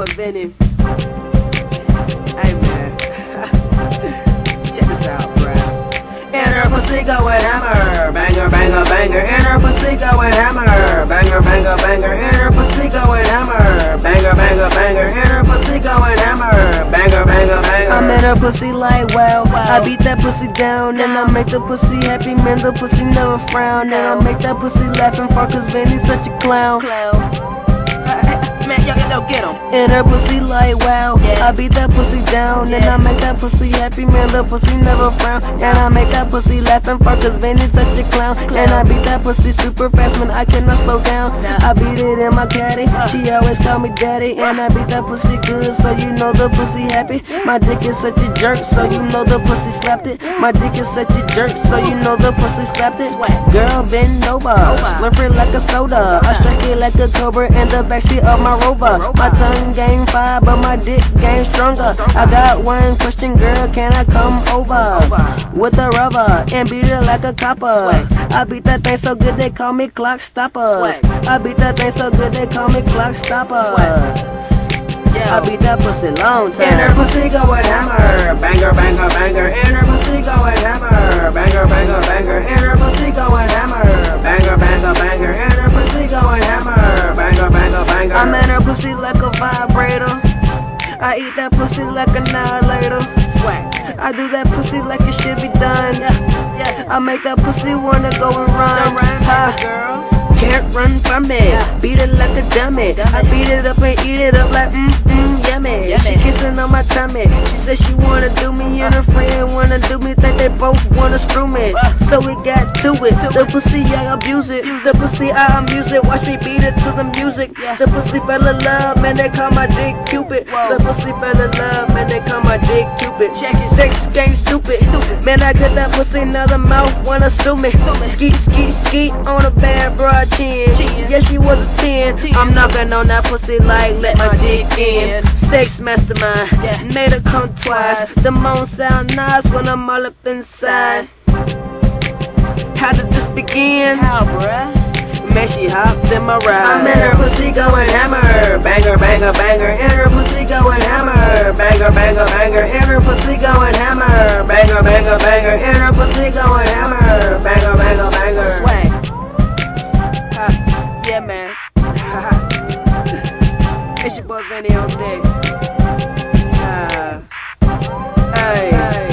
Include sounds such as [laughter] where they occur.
but Venny. Hey man, [laughs] check this out, bruh. In her pussy going hammer, banger, banger, banger. In her pussy going hammer, banger, banger, banger. In her pussy going hammer, banger, banger, banger. In her pussy going hammer, banger, banger, banger. I'm in her pussy like wow. I beat that pussy down and I make the pussy happy, man. The pussy never frown and I make that pussy laughing for cause Venny's such a clown. Man, get him. In her pussy like wow. I beat that pussy down and I make that pussy happy, man. The pussy never frown. And I make that pussy laughing for cause Venny such a clown. And I beat that pussy super fast, man. I cannot slow down. I beat it in my caddy. She always call me daddy. And I beat that pussy good, so you know the pussy happy. My dick is such a jerk, so you know the pussy slapped it. My dick is such a jerk, so you know the pussy slapped it. Girl, bend over, slurp it like a soda. I strike it like a cobra in the backseat of my rover. My tongue game fire, but my dick game stronger. I got one question, girl, can I come over with a rubber and beat it like a copper? I beat that thing so good they call me clock stoppers. I beat that thing so good they call me clock stoppers. I beat that pussy long time. In her pussy going hammer, banger, banger, banger. Pussy like a vibrator. I eat that pussy like a annihilator. Swag. I do that pussy like it should be done. I make that pussy wanna go and run. Ha. girl can't run from it. Beat it like a dummy. I beat it up and eat it up like mmm yummy. She kissing on my tummy. She said she wanna do me and her friend wanna do me. Think they both wanna screw me. Uh. So we got to it. The pussy I abuse it. The pussy I amuse it. Watch me beat it to the music. The pussy fell in love, man. They call my dick Cupid. The pussy fell in love, man. They call my dick Cupid. Check it. Sex game stupid. Man, I got that pussy in another mouth wanna sue me. Skeet skeet skeet on a bad broad chin. Yeah, she was a 10. I'm knocking on that pussy like let my dick in. Sex mastermind, yeah. made her come twice. The moan sound nice when I'm all up inside. How did this begin? How, bruh? Man, she hopped in my ride. I'm in her pussy going hammer, banger, banger, banger. In her pussy going hammer, banger, banger, banger. In her pussy going hammer, banger, banger, banger. In her pussy going hammer, Venny on deck. Uh, hey. hey.